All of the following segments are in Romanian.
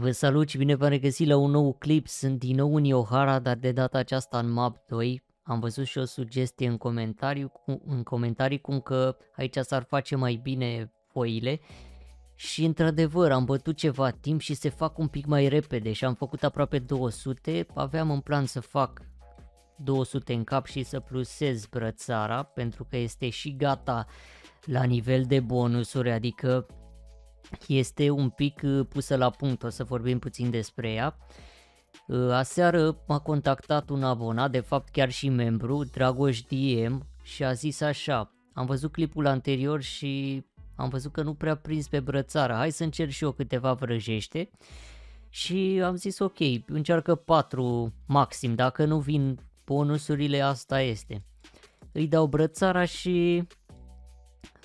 Vă salut și bine v-am regăsit la un nou clip, sunt din nou în Iohara, dar de data aceasta în map 2. Am văzut și o sugestie în, comentariu, în comentarii cum că aici s-ar face mai bine foile. Și într-adevăr am bătut ceva timp și se fac un pic mai repede și am făcut aproape 200, aveam în plan să fac 200 în cap și să plusez brățara pentru că este și gata la nivel de bonusuri, adică este un pic uh, pusă la punct, o să vorbim puțin despre ea. Uh, aseară m-a contactat un abonat, de fapt chiar și membru, Dragoș DM, și a zis așa, am văzut clipul anterior și am văzut că nu prea prins pe brățara, hai să încerc și eu câteva vrăjește. Și am zis ok, încearcă 4 maxim, dacă nu vin bonusurile, asta este. Îi dau brățara și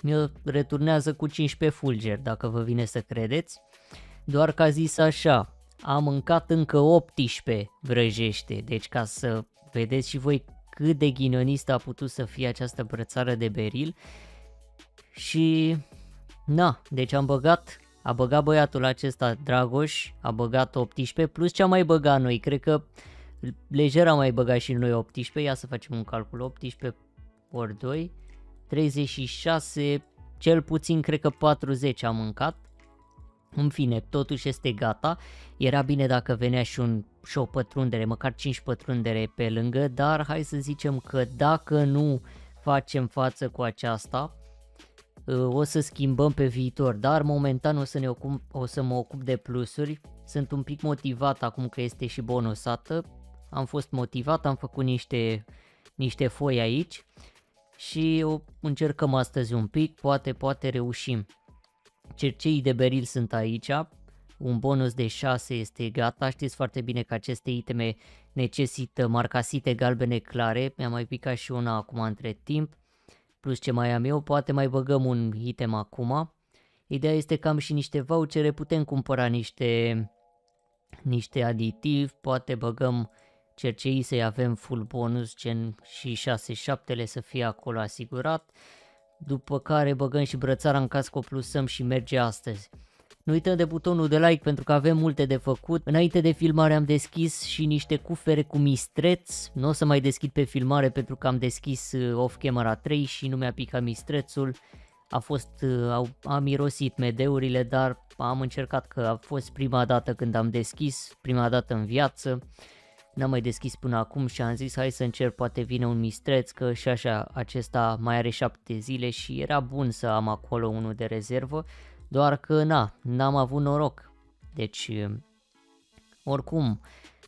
mi-o returnează cu 15 fulger, dacă vă vine să credeți. Doar că a zis așa, am mâncat încă 18 vrăjește, deci ca să vedeți și voi cât de ghinionist a putut să fie această brățară de beril. Și na, deci am băgat, a băgat băiatul acesta Dragoș, a băgat 18 plus ce am mai băgat noi, cred că lejer am mai băgat și noi 18, ia să facem un calcul, 18 ori 2, 36, cel puțin cred că 40 am mâncat. În fine, totuși este gata. Era bine dacă venea și, un, și o pătrundere, măcar 5 pătrundere pe lângă, dar hai să zicem că dacă nu facem față cu aceasta, o să schimbăm pe viitor, dar momentan o să, ne ocup, o să mă ocup de plusuri. Sunt un pic motivat acum că este și bonusată. Am fost motivat, am făcut niște, niște foi aici și o încercăm astăzi un pic, poate, poate reușim. Cerceii de beril sunt aici, un bonus de 6 este gata, știți foarte bine că aceste iteme necesită marcasite galbene clare, mi-a mai picat și una acum între timp, plus ce mai am eu, poate mai băgăm un item acum. Ideea este că am și niște vouchere, putem cumpăra niște, niște aditivi, poate băgăm cercei să-i avem full bonus, gen și 6-7 să fie acolo asigurat, după care băgăm și brățara în caz că o plusăm și merge astăzi. Nu uităm de butonul de like pentru că avem multe de făcut. Înainte de filmare am deschis și niște cufere cu mistreț. Nu o să mai deschid pe filmare pentru că am deschis uh, off-camera 3 și nu mi-a picat mistrețul. A fost, uh, a mirosit medeurile, dar am încercat că a fost prima dată când am deschis, prima dată în viață n-am mai deschis până acum și am zis hai să încerc, poate vine un mistreț, că și așa acesta mai are șapte zile și era bun să am acolo unul de rezervă, doar că na, n-am avut noroc. Deci, oricum,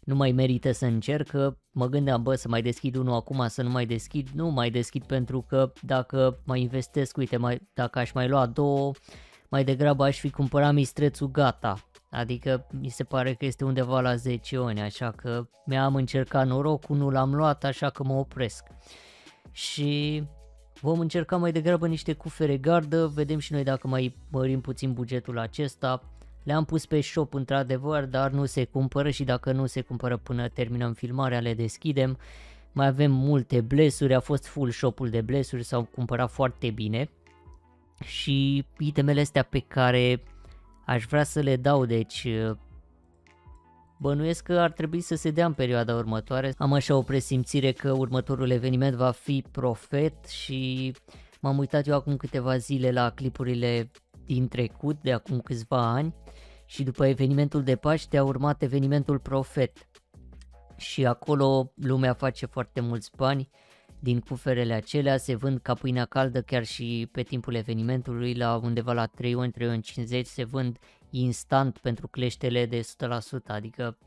nu mai merită să încerc, că mă gândeam, bă, să mai deschid unul acum, să nu mai deschid, nu mai deschid pentru că dacă mai investesc, uite, mai, dacă aș mai lua două, mai degrabă aș fi cumpărat mistrețul gata, Adică mi se pare că este undeva la 10 ani, așa că mi-am încercat norocul, nu l-am luat, așa că mă opresc. Și vom încerca mai degrabă niște cufere gardă, vedem și noi dacă mai mărim puțin bugetul acesta. Le-am pus pe shop într-adevăr, dar nu se cumpără și dacă nu se cumpără până terminăm filmarea, le deschidem. Mai avem multe blesuri, a fost full shopul de blesuri, s-au cumpărat foarte bine. Și itemele astea pe care aș vrea să le dau, deci uh, bănuiesc că ar trebui să se dea în perioada următoare. Am așa o presimțire că următorul eveniment va fi Profet și m-am uitat eu acum câteva zile la clipurile din trecut, de acum câțiva ani, și după evenimentul de Paște a urmat evenimentul Profet. Și acolo lumea face foarte mulți bani din cuferele acelea, se vând ca pâinea caldă chiar și pe timpul evenimentului, la undeva la 3 ori, 3 ori 50 se vând instant pentru cleștele de 100%, adică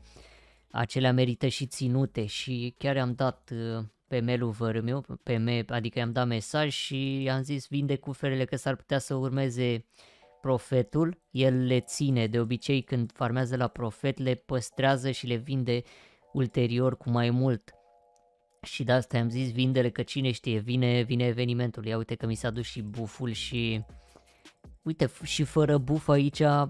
acelea merită și ținute. Și chiar am dat uh, pe mail-ul meu, pe mail, adică i-am dat mesaj și i-am zis vinde cuferele că s-ar putea să urmeze profetul, el le ține, de obicei când farmează la profet le păstrează și le vinde ulterior cu mai mult. Și de asta am zis vindele că cine știe, vine, vine evenimentul. Ia uite că mi s-a dus și buful și... Uite, și fără buf aici, uh,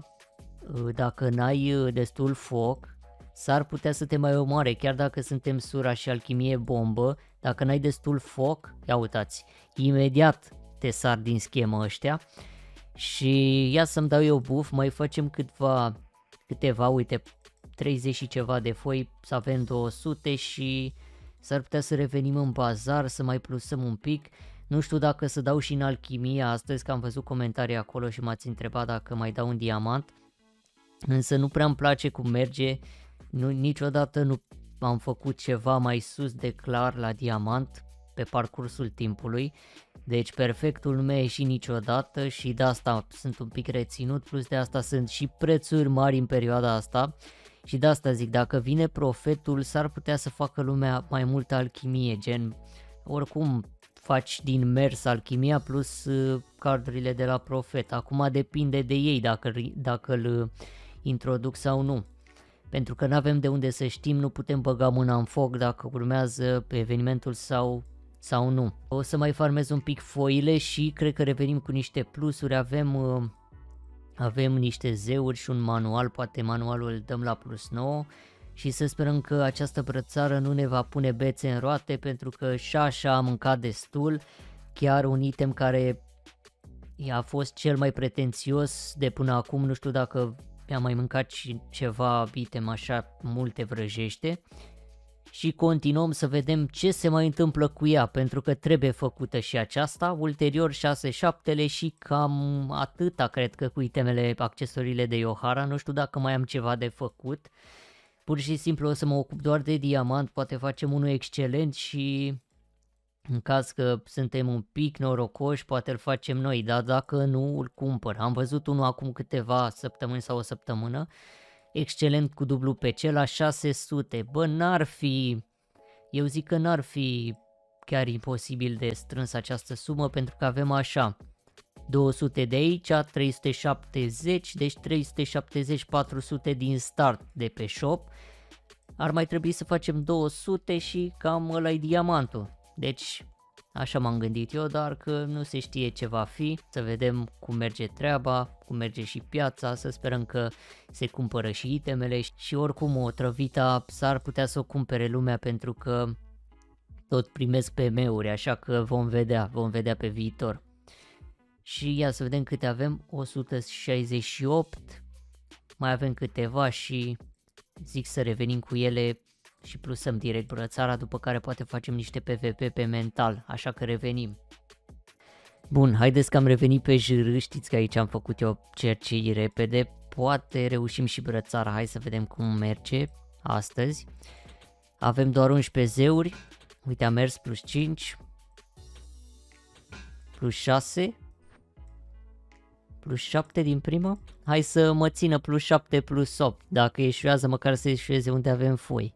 dacă n-ai uh, destul foc, s-ar putea să te mai omoare, chiar dacă suntem sura și alchimie bombă, dacă n-ai destul foc, ia uitați, imediat te sar din schemă ăștia. Și ia să-mi dau eu buf, mai facem câtva câteva, uite, 30 și ceva de foi, să avem 200 și s-ar putea să revenim în bazar, să mai plusăm un pic. Nu știu dacă să dau și în alchimia astăzi, că am văzut comentarii acolo și m-ați întrebat dacă mai dau un diamant. Însă nu prea îmi place cum merge, nu, niciodată nu am făcut ceva mai sus de clar la diamant pe parcursul timpului. Deci perfectul nu mi-a ieșit niciodată și de asta sunt un pic reținut, plus de asta sunt și prețuri mari în perioada asta. Și de asta zic, dacă vine profetul, s-ar putea să facă lumea mai multă alchimie, gen oricum faci din mers alchimia plus uh, cardurile de la profet. Acum depinde de ei dacă, dacă îl uh, introduc sau nu. Pentru că nu avem de unde să știm, nu putem băga mâna în foc dacă urmează evenimentul sau, sau nu. O să mai farmez un pic foile și cred că revenim cu niște plusuri. Avem, uh, avem niște zeuri și un manual, poate manualul îl dăm la plus 9 și să sperăm că această brățară nu ne va pune bețe în roate pentru că și așa am mâncat destul, chiar un item care a fost cel mai pretențios de până acum, nu știu dacă mi-am mai mâncat și ceva item așa multe vrăjește și continuăm să vedem ce se mai întâmplă cu ea, pentru că trebuie făcută și aceasta, ulterior 6-7 și cam atâta cred că cu itemele, accesoriile de Yohara, nu știu dacă mai am ceva de făcut, pur și simplu o să mă ocup doar de diamant, poate facem unul excelent și în caz că suntem un pic norocoși, poate îl facem noi, dar dacă nu, îl cumpăr. Am văzut unul acum câteva săptămâni sau o săptămână, excelent cu dublu PC la 600. Bă, n-ar fi, eu zic că n-ar fi chiar imposibil de strâns această sumă pentru că avem așa, 200 de aici, 370, deci 370-400 din start de pe shop. Ar mai trebui să facem 200 și cam ăla diamantul. Deci așa m-am gândit eu, dar că nu se știe ce va fi, să vedem cum merge treaba, cum merge și piața, să sperăm că se cumpără și itemele și oricum o trăvita s-ar putea să o cumpere lumea pentru că tot primesc PM-uri, așa că vom vedea, vom vedea pe viitor. Și ia să vedem câte avem, 168, mai avem câteva și zic să revenim cu ele și plusăm direct brățara, după care poate facem niște PvP pe mental, așa că revenim. Bun, haideți că am revenit pe jr, știți că aici am făcut eu cercei repede, poate reușim și brățara, hai să vedem cum merge astăzi. Avem doar 11 zeuri, uite a mers plus 5, plus 6, plus 7 din prima. Hai să mă țină plus 7 plus 8, dacă ieșuează măcar să ieșueze unde avem foi.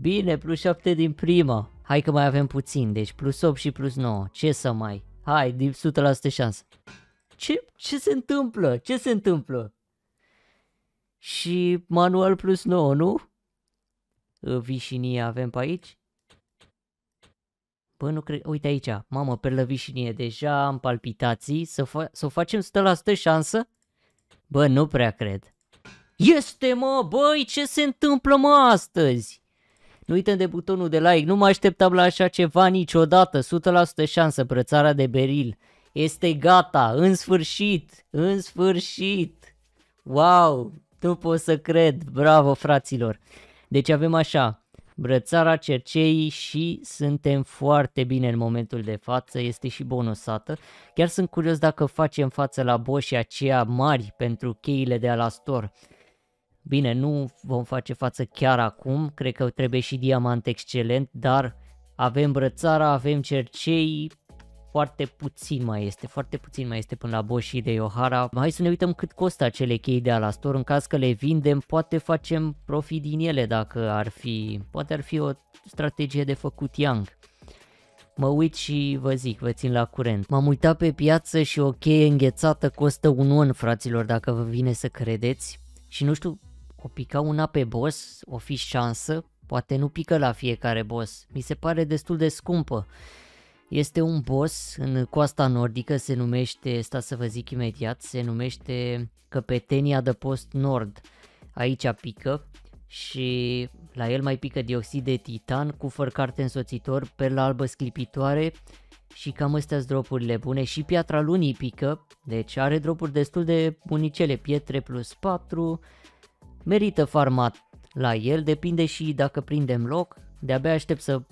Bine, plus 7 din prima. Hai că mai avem puțin, deci plus 8 și plus 9. Ce să mai? Hai, din 100% șansă. Ce, ce se întâmplă? Ce se întâmplă? Și manual plus 9, nu? Vișinie avem pe aici? Bă, nu cred... Uite aici, mamă, perlă vișinie, deja am palpitații, să, fa- să o facem 100% șansă? Bă, nu prea cred. Este, mă, băi, ce se întâmplă, mă, astăzi? Nu uităm de butonul de like, nu mă așteptam la așa ceva niciodată, 100% șansă, brățara de beril. Este gata, în sfârșit, în sfârșit. Wow, nu pot să cred, bravo fraților. Deci avem așa, brățara cerceii și suntem foarte bine în momentul de față, este și bonusată. Chiar sunt curios dacă facem față la boși aceia mari pentru cheile de alastor. Bine, nu vom face față chiar acum, cred că trebuie și diamant excelent, dar avem brățara, avem cercei, foarte puțin mai este, foarte puțin mai este până la Bosch de Iohara. Hai să ne uităm cât costă acele chei de Alastor, în caz că le vindem, poate facem profit din ele dacă ar fi, poate ar fi o strategie de făcut Young. Mă uit și vă zic, vă țin la curent. M-am uitat pe piață și o cheie înghețată costă un on, fraților, dacă vă vine să credeți. Și nu știu, o pica una pe boss, o fi șansă, poate nu pică la fiecare boss. Mi se pare destul de scumpă. Este un boss în coasta nordică, se numește, sta să vă zic imediat, se numește Căpetenia de Post Nord. Aici pică și la el mai pică dioxid de titan cu fărcarte însoțitor, perla albă sclipitoare și cam astea dropurile bune și piatra lunii pică, deci are dropuri destul de bunicele, pietre plus 4, merită farmat la el, depinde și dacă prindem loc, de-abia aștept să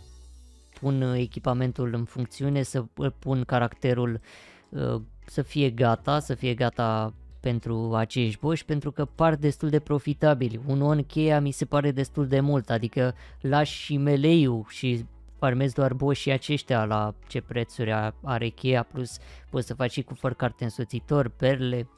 pun echipamentul în funcțiune, să pun caracterul uh, să fie gata, să fie gata pentru acești boși pentru că par destul de profitabili. Un on cheia mi se pare destul de mult, adică lași și meleiul și farmezi doar boșii aceștia la ce prețuri are cheia, plus poți să faci și cu fără carte însoțitor, perle,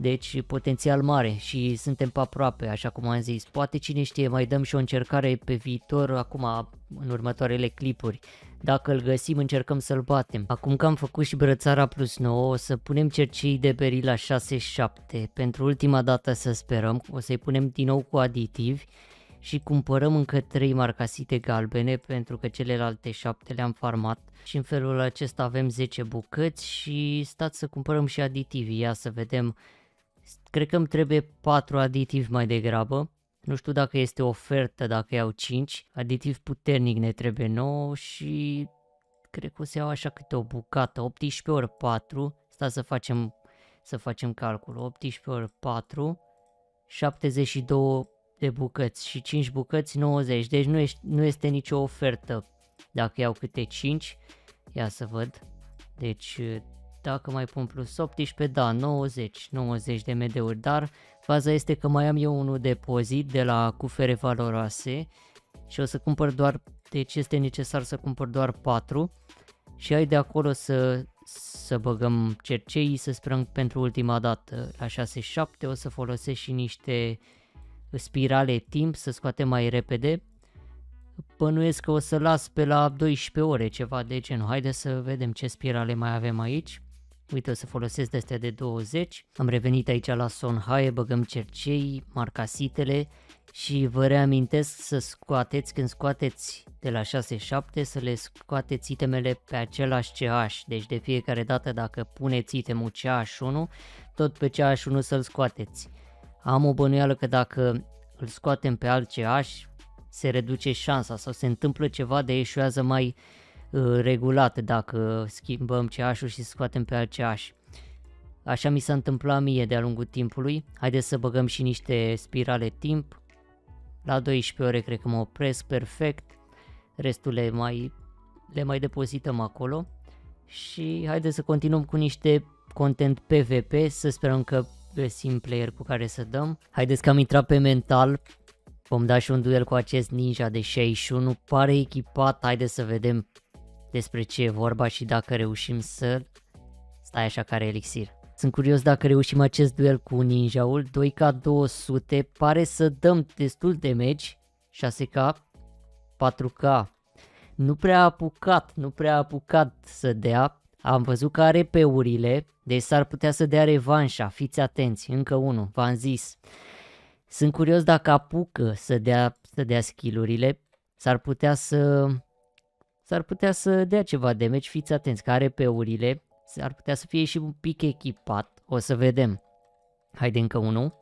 deci potențial mare și suntem pe aproape, așa cum am zis. Poate cine știe, mai dăm și o încercare pe viitor, acum în următoarele clipuri. Dacă îl găsim, încercăm să-l batem. Acum că am făcut și brățara plus 9, o să punem cercei de beri la 6-7. Pentru ultima dată să sperăm, o să-i punem din nou cu aditivi și cumpărăm încă 3 marcasite galbene pentru că celelalte 7 le-am farmat și în felul acesta avem 10 bucăți și stați să cumpărăm și aditivi, ia să vedem Cred că îmi trebuie 4 aditivi mai degrabă. Nu știu dacă este ofertă dacă iau 5. Aditiv puternic ne trebuie 9 și cred că o să iau așa câte o bucată. 18 ori 4. Sta să facem, să facem calcul. 18 ori 4. 72 de bucăți și 5 bucăți 90. Deci nu este, nu este nicio ofertă dacă iau câte 5. Ia să văd. Deci dacă mai pun plus 18, da, 90, 90 de MD-uri, dar faza este că mai am eu unul depozit de la cufere valoroase și o să cumpăr doar, deci este necesar să cumpăr doar 4 și ai de acolo să, să băgăm cercei, să sperăm pentru ultima dată la 6-7, o să folosesc și niște spirale timp să scoatem mai repede. Bănuiesc că o să las pe la 12 ore ceva de genul. Haideți să vedem ce spirale mai avem aici. Uite, o să folosesc de astea de 20. Am revenit aici la Sonhaie, băgăm cercei, marcasitele și vă reamintesc să scoateți, când scoateți de la 6-7, să le scoateți itemele pe același CH. Deci de fiecare dată dacă puneți itemul CH1, tot pe CH1 să-l scoateți. Am o bănuială că dacă îl scoatem pe alt CH, se reduce șansa sau se întâmplă ceva de eșuează mai Uh, regulat dacă schimbăm CH-ul și scoatem pe alt CH. Așa mi s-a întâmplat mie de-a lungul timpului. Haideți să băgăm și niște spirale timp. La 12 ore cred că mă opresc perfect. Restul le mai, le mai depozităm acolo. Și haideți să continuăm cu niște content PvP, să sperăm că găsim player cu care să dăm. Haideți că am intrat pe mental, vom da și un duel cu acest ninja de 61, pare echipat, haideți să vedem despre ce e vorba și dacă reușim să stai așa care elixir. Sunt curios dacă reușim acest duel cu ninjaul, 2K200, pare să dăm destul de meci, 6K, 4K. Nu prea a apucat, nu prea a apucat să dea, am văzut că are pe urile, deci s-ar putea să dea revanșa, fiți atenți, încă unul, v-am zis. Sunt curios dacă apucă să dea, să dea skillurile, s-ar putea să s-ar putea să dea ceva de meci, fiți atenți, că are pe urile, s-ar putea să fie și un pic echipat, o să vedem. Haide încă unul.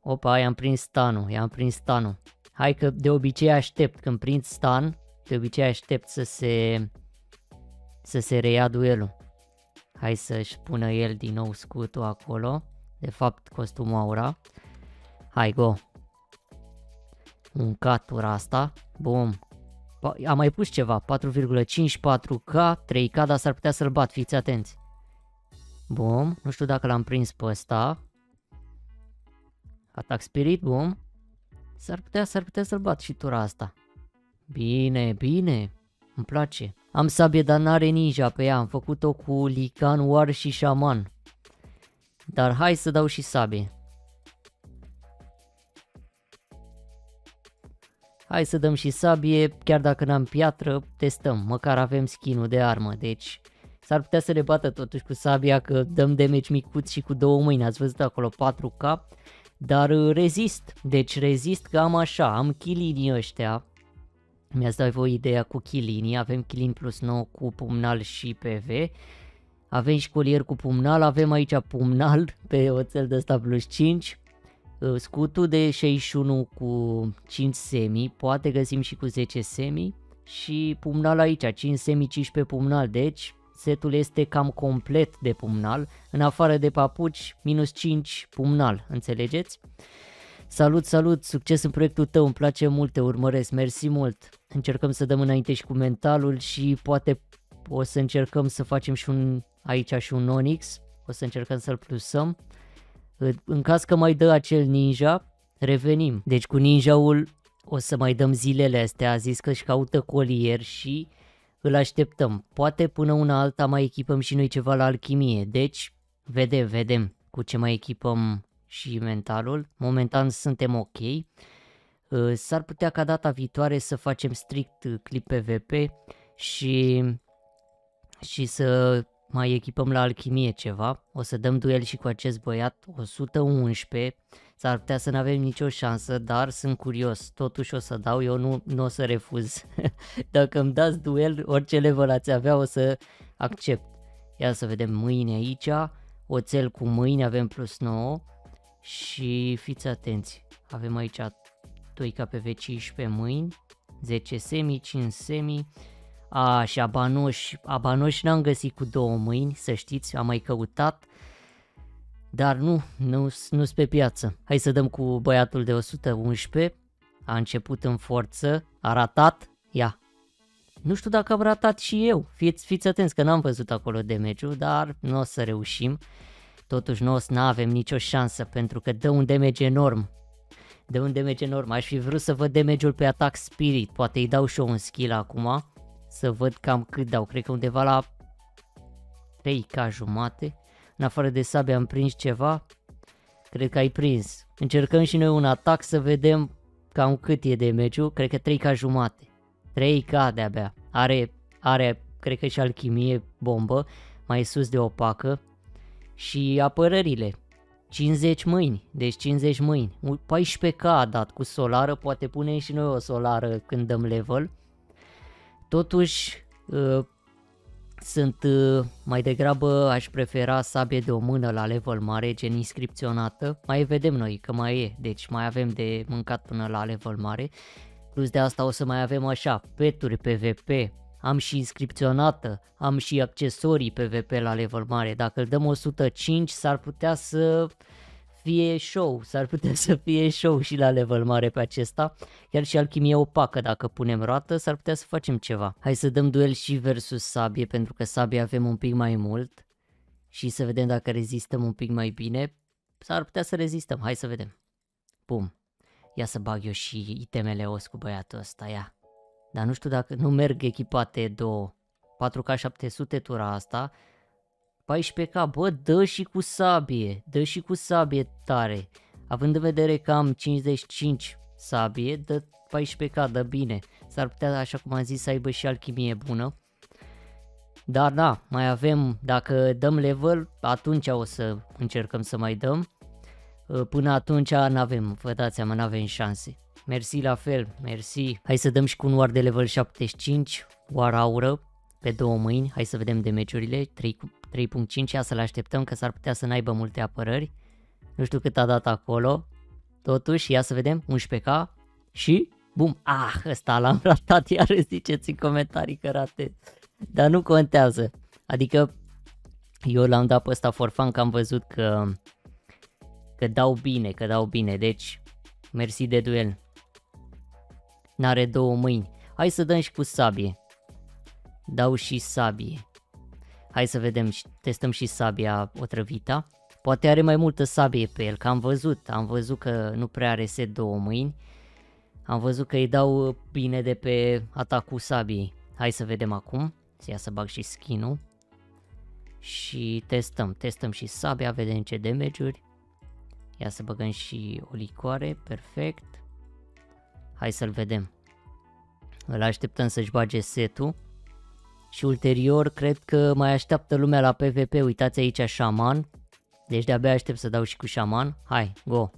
Opa, i-am prins stanul, i-am prins stanul. Hai că de obicei aștept, când prind stan, de obicei aștept să se, să se reia duelul. Hai să-și pună el din nou scutul acolo, de fapt costumul aura. Hai, go! Un catura asta, bum, am mai pus ceva, 4,54K, 3K, dar s-ar putea să-l bat, fiți atenți. Bum, nu știu dacă l-am prins pe ăsta. Atac Spirit, bum. S-ar putea, s-ar putea să-l bat și tura asta. Bine, bine, îmi place. Am sabie, dar n-are ninja pe ea, am făcut-o cu Lican, War și Shaman. Dar hai să dau și sabie. Hai să dăm și sabie, chiar dacă n-am piatră, testăm, măcar avem skin de armă, deci s-ar putea să le bată totuși cu sabia că dăm damage micuț și cu două mâini, ați văzut acolo 4K, dar uh, rezist, deci rezist că am așa, am chilinii ăștia, mi-ați dat voi ideea cu chilinii, avem chilin plus 9 cu pumnal și PV, avem și colier cu pumnal, avem aici pumnal pe oțel de ăsta plus 5, Uh, scutul de 61 cu 5 semi, poate găsim și cu 10 semi. Și pumnal aici, 5 semi 15 pumnal, deci setul este cam complet de pumnal, în afară de papuci, minus 5 pumnal, înțelegeți? Salut, salut, succes în proiectul tău, îmi place mult, te urmăresc, mersi mult. Încercăm să dăm înainte și cu mentalul și poate o să încercăm să facem și un aici și un Onyx, o să încercăm să-l plusăm. În caz că mai dă acel ninja, revenim. Deci cu ninjaul o să mai dăm zilele astea, a zis că își caută colier și îl așteptăm. Poate până una alta mai echipăm și noi ceva la alchimie, deci vedem, vedem cu ce mai echipăm și mentalul. Momentan suntem ok. Uh, s-ar putea ca data viitoare să facem strict clip PvP și, și să mai echipăm la alchimie ceva. O să dăm duel și cu acest băiat 111. S-ar putea să nu avem nicio șansă, dar sunt curios. Totuși o să dau, eu nu, nu o să refuz. Dacă îmi dați duel, orice level ați avea, o să accept. Ia să vedem mâine aici. Oțel cu mâini avem plus 9. Și fiți atenți, avem aici 2 KPV15 mâini, 10 semi, 5 semi, a, și abanoși, abanoși n-am găsit cu două mâini, să știți, am mai căutat, dar nu, nu sunt pe piață. Hai să dăm cu băiatul de 111, a început în forță, a ratat, ia. Nu știu dacă am ratat și eu, fiți, fiți atenți că n-am văzut acolo de meciul, dar nu o să reușim. Totuși noi nu avem nicio șansă pentru că dă un damage enorm. Dă un damage enorm. Aș fi vrut să văd damage-ul pe Attack Spirit. Poate îi dau și eu un skill acum. Să văd cam cât dau. Cred că undeva la 3k jumate. În afară de sabia am prins ceva. Cred că ai prins. Încercăm și noi un atac să vedem cam cât e damage-ul. Cred că 3k jumate. 3k de-abia. Are, are, cred că și alchimie bombă. Mai sus de opacă și apărările. 50 mâini, deci 50 mâini. 14k a dat cu solară, poate punem și noi o solară când dăm level. Totuși, uh, sunt uh, mai degrabă aș prefera sabie de o mână la level mare, gen inscripționată. Mai vedem noi că mai e, deci mai avem de mâncat până la level mare. Plus de asta o să mai avem așa, peturi PvP, am și inscripționată, am și accesorii PvP la level mare. Dacă îl dăm 105 s-ar putea să fie show, s-ar putea să fie show și la level mare pe acesta. Chiar și alchimie opacă, dacă punem roată, s-ar putea să facem ceva. Hai să dăm duel și versus sabie, pentru că sabie avem un pic mai mult. Și să vedem dacă rezistăm un pic mai bine. S-ar putea să rezistăm, hai să vedem. Bum. Ia să bag eu și itemele os cu băiatul ăsta, ia. Dar nu știu dacă nu merg echipate două. 4K700 tura asta. 14K, bă, dă și cu sabie, dă și cu sabie tare. Având în vedere că am 55 sabie, dă 14K, dă bine. S-ar putea, așa cum am zis, să aibă și alchimie bună. Dar da, mai avem, dacă dăm level, atunci o să încercăm să mai dăm. Până atunci n-avem, vă dați seama, n-avem șanse. Mersi la fel, mersi. Hai să dăm și cu un war de level 75, war aură, pe două mâini. Hai să vedem de meciurile, 3.5, ia să-l așteptăm că s-ar putea să n-aibă multe apărări. Nu știu cât a dat acolo. Totuși, ia să vedem, 11k și bum, ah, ăsta l-am ratat, iar ziceți în comentarii că rate. Dar nu contează. Adică eu l-am dat pe ăsta for fun că am văzut că că dau bine, că dau bine. Deci, mersi de duel. N-are două mâini. Hai să dăm și cu sabie. Dau și sabie. Hai să vedem, testăm și sabia otrăvita. Poate are mai multă sabie pe el, că am văzut, am văzut că nu prea are set două mâini. Am văzut că îi dau bine de pe atacul sabiei. Hai să vedem acum, să ia să bag și skin-ul. Și testăm, testăm și sabia, vedem ce damage-uri. Ia să băgăm și o licoare, perfect. Hai să-l vedem. Îl așteptăm să-și bage setul. Și ulterior cred că mai așteaptă lumea la PvP. Uitați aici șaman. Deci de-abia aștept să dau și cu șaman. Hai, go.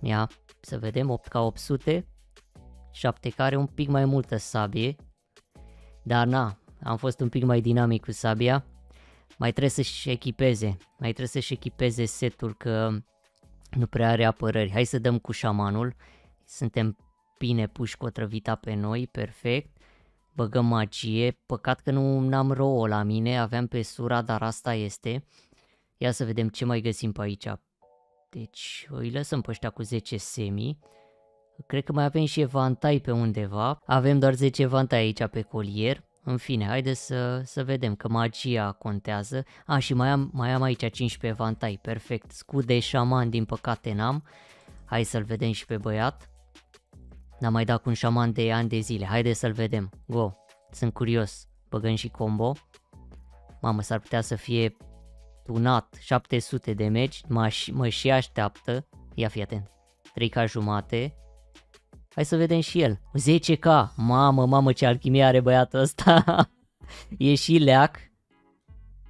Ia, să vedem, 8 k 800. 7 care un pic mai multă sabie. Dar na, am fost un pic mai dinamic cu sabia. Mai trebuie să-și echipeze. Mai trebuie să-și echipeze setul că nu prea are apărări. Hai să dăm cu șamanul. Suntem spine pușcă otrăvita pe noi, perfect. Băgăm magie, păcat că nu am rouă la mine, aveam pe sura, dar asta este. Ia să vedem ce mai găsim pe aici. Deci îi lăsăm pe ăștia cu 10 semi. Cred că mai avem și evantai pe undeva. Avem doar 10 evantai aici pe colier. În fine, haideți să, să vedem că magia contează. A, și mai am, mai am aici 15 evantai, perfect. Scut de șaman, din păcate n-am. Hai să-l vedem și pe băiat. N-am mai dat cu un șaman de ani de zile. Haideți să-l vedem. Go. Sunt curios. Băgăm și combo. Mamă, s-ar putea să fie tunat 700 de meci. Mă, mă și așteaptă. Ia fi atent. 3K jumate. Hai să vedem și el. 10k. Mamă, mamă ce alchimie are băiatul ăsta. e și leac.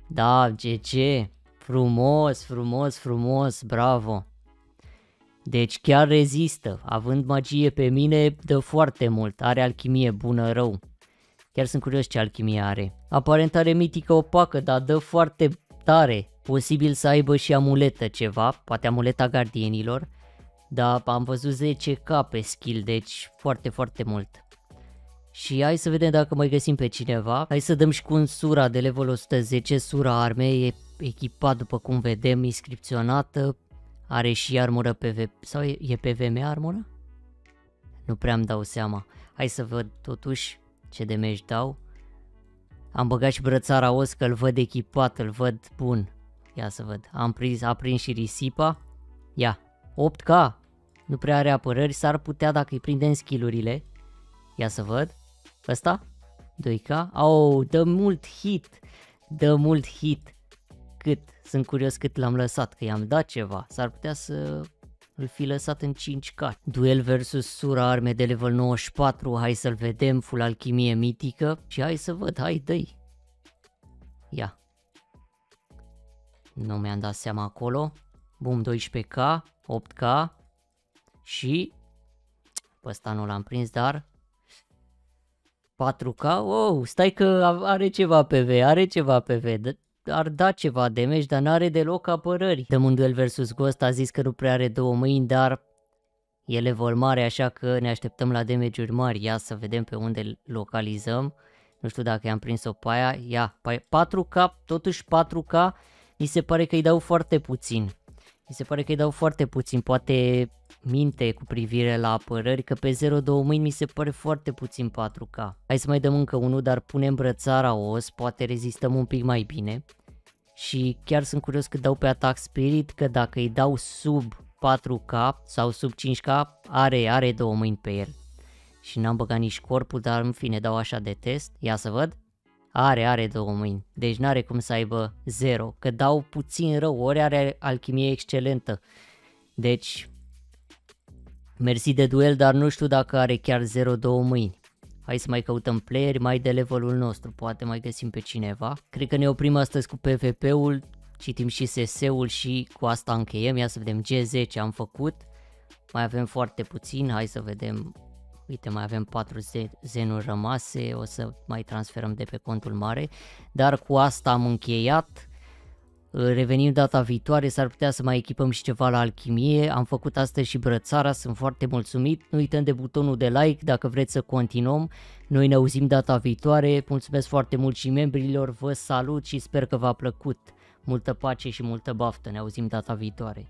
Da, GG. Frumos, frumos, frumos, bravo. Deci chiar rezistă. Având magie pe mine, dă foarte mult. Are alchimie bună rău. Chiar sunt curios ce alchimie are. Aparent are mitică opacă, dar dă foarte tare. Posibil să aibă și amuletă ceva, poate amuleta gardienilor. Dar am văzut 10k pe skill, deci foarte, foarte mult. Și hai să vedem dacă mai găsim pe cineva. Hai să dăm și cu un sura de level 110, sura arme, e echipat după cum vedem, inscripționată. Are și armură PV... sau e, e PVM armură? Nu prea îmi dau seama. Hai să văd totuși ce de meci dau. Am băgat și brățara os că îl văd echipat, îl văd bun. Ia să văd. Am prins, a prins și risipa. Ia, 8K. Nu prea are apărări, s-ar putea dacă îi prindem skillurile. Ia să văd. Ăsta? 2K? Oh, dă mult hit. Dă mult hit. Cât? Sunt curios cât l-am lăsat, că i-am dat ceva. S-ar putea să îl fi lăsat în 5K. Duel versus Sura arme de level 94, hai să-l vedem, full alchimie mitică și hai să văd, hai dă -i. Ia. Nu mi-am dat seama acolo. Bum, 12K, 8K și pe ăsta nu l-am prins, dar 4K, wow, stai că are ceva PV, are ceva PV, ar da ceva damage, dar n-are deloc apărări. Dăm un duel versus Ghost, a zis că nu prea are două mâini, dar e level mare, așa că ne așteptăm la damage-uri mari. Ia să vedem pe unde localizăm. Nu știu dacă i-am prins-o pe aia. Ia, 4K, totuși 4K, mi se pare că îi dau foarte puțin. Mi se pare că îi dau foarte puțin, poate minte cu privire la apărări, că pe 0-2 mâini mi se pare foarte puțin 4K. Hai să mai dăm încă unul, dar punem brățara os, poate rezistăm un pic mai bine. Și chiar sunt curios că dau pe Attack Spirit, că dacă îi dau sub 4K sau sub 5K, are, are două mâini pe el. Și n-am băgat nici corpul, dar în fine dau așa de test. Ia să văd. Are, are două mâini. Deci n-are cum să aibă 0. Că dau puțin rău, ori are alchimie excelentă. Deci Mersi de duel, dar nu știu dacă are chiar 0-2 mâini. Hai să mai căutăm playeri mai de levelul nostru, poate mai găsim pe cineva. Cred că ne oprim astăzi cu PvP-ul, citim și SS-ul și cu asta încheiem. Ia să vedem G10 am făcut. Mai avem foarte puțin, hai să vedem. Uite, mai avem 4 zenuri rămase, o să mai transferăm de pe contul mare. Dar cu asta am încheiat. Revenim data viitoare, s-ar putea să mai echipăm și ceva la alchimie. Am făcut astăzi și brățara, sunt foarte mulțumit. Nu uităm de butonul de like dacă vreți să continuăm. Noi ne auzim data viitoare. Mulțumesc foarte mult și membrilor, vă salut și sper că v-a plăcut. Multă pace și multă baftă, ne auzim data viitoare.